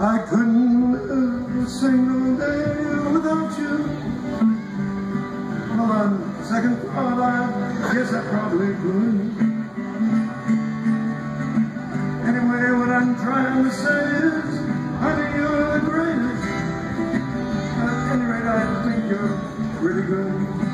I couldn't live a single day without you. Well, on second thought, I guess I probably could. Anyway, what I'm trying to say is, honey, you're the greatest. At uh, any rate, I think you're really good.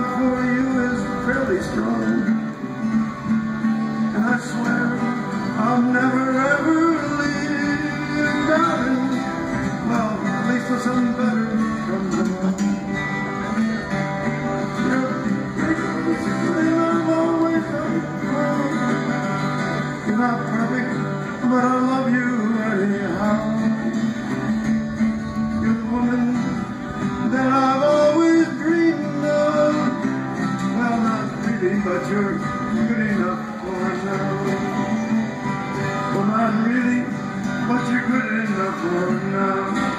love for you is fairly strong. And I swear I'll never ever leave darling. Well, at least for some better comes along. You're not perfect, but I love you anyhow. But you're good enough for now. Well, not really, but you're good enough for now.